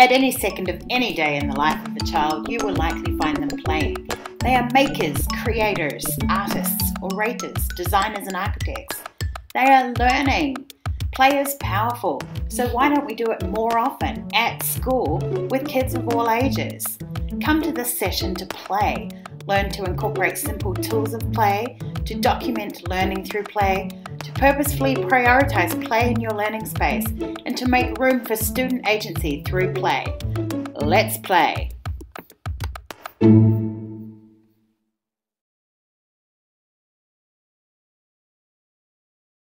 At any second of any day in the life of a child, you will likely find them playing. They are makers, creators, artists, orators, designers, and architects. They are learning. Play is powerful, so why don't we do it more often at school with kids of all ages? Come to this session to play, learn to incorporate simple tools of play, to document learning through play, to purposefully prioritize play in your learning space, and to make room for student agency through play. Let's play.